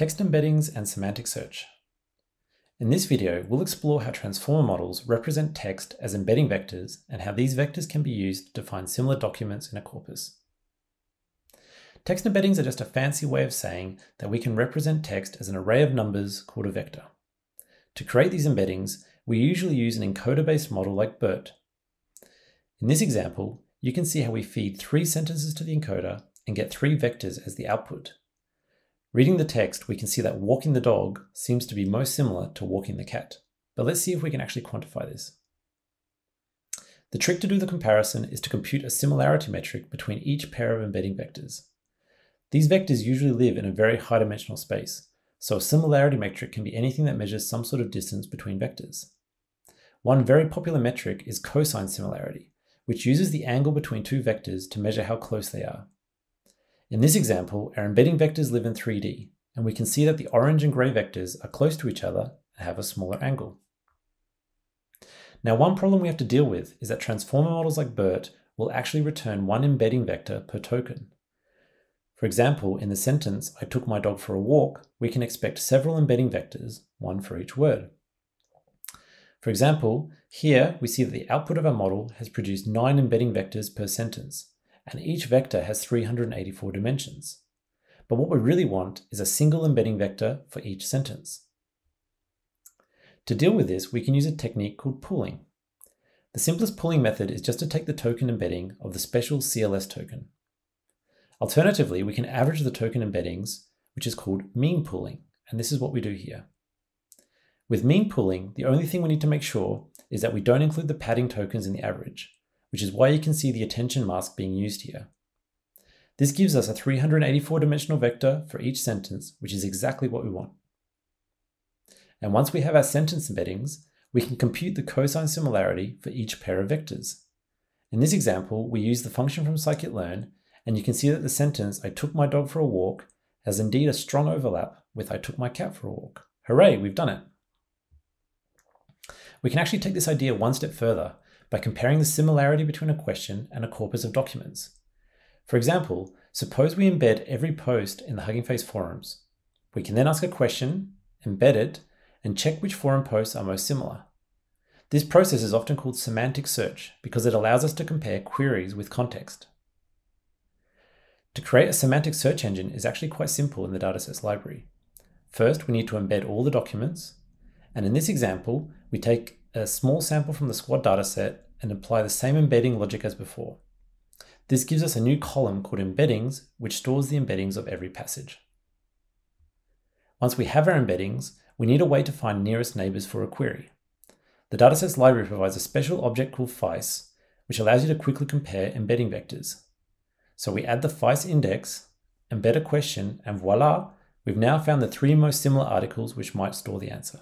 Text embeddings and semantic search. In this video, we'll explore how transformer models represent text as embedding vectors and how these vectors can be used to find similar documents in a corpus. Text embeddings are just a fancy way of saying that we can represent text as an array of numbers called a vector. To create these embeddings, we usually use an encoder-based model like BERT. In this example, you can see how we feed three sentences to the encoder and get three vectors as the output. Reading the text, we can see that walking the dog seems to be most similar to walking the cat. But let's see if we can actually quantify this. The trick to do the comparison is to compute a similarity metric between each pair of embedding vectors. These vectors usually live in a very high dimensional space, so a similarity metric can be anything that measures some sort of distance between vectors. One very popular metric is cosine similarity, which uses the angle between two vectors to measure how close they are. In this example, our embedding vectors live in 3D, and we can see that the orange and grey vectors are close to each other and have a smaller angle. Now one problem we have to deal with is that transformer models like BERT will actually return one embedding vector per token. For example, in the sentence, I took my dog for a walk, we can expect several embedding vectors, one for each word. For example, here we see that the output of our model has produced nine embedding vectors per sentence, and each vector has 384 dimensions. But what we really want is a single embedding vector for each sentence. To deal with this, we can use a technique called pooling. The simplest pooling method is just to take the token embedding of the special CLS token. Alternatively, we can average the token embeddings, which is called mean pooling, and this is what we do here. With mean pooling, the only thing we need to make sure is that we don't include the padding tokens in the average, which is why you can see the attention mask being used here. This gives us a 384 dimensional vector for each sentence, which is exactly what we want. And once we have our sentence embeddings, we can compute the cosine similarity for each pair of vectors. In this example, we use the function from scikit-learn, and you can see that the sentence, I took my dog for a walk, has indeed a strong overlap with I took my cat for a walk. Hooray, we've done it. We can actually take this idea one step further by comparing the similarity between a question and a corpus of documents. For example, suppose we embed every post in the Hugging Face forums. We can then ask a question, embed it, and check which forum posts are most similar. This process is often called semantic search because it allows us to compare queries with context. To create a semantic search engine is actually quite simple in the datasets library. First, we need to embed all the documents, and in this example, we take a small sample from the SQuAD dataset and apply the same embedding logic as before. This gives us a new column called embeddings, which stores the embeddings of every passage. Once we have our embeddings, we need a way to find nearest neighbors for a query. The datasets library provides a special object called FAISS, which allows you to quickly compare embedding vectors. So we add the FAISS index, embed a question, and voila, we've now found the three most similar articles which might store the answer.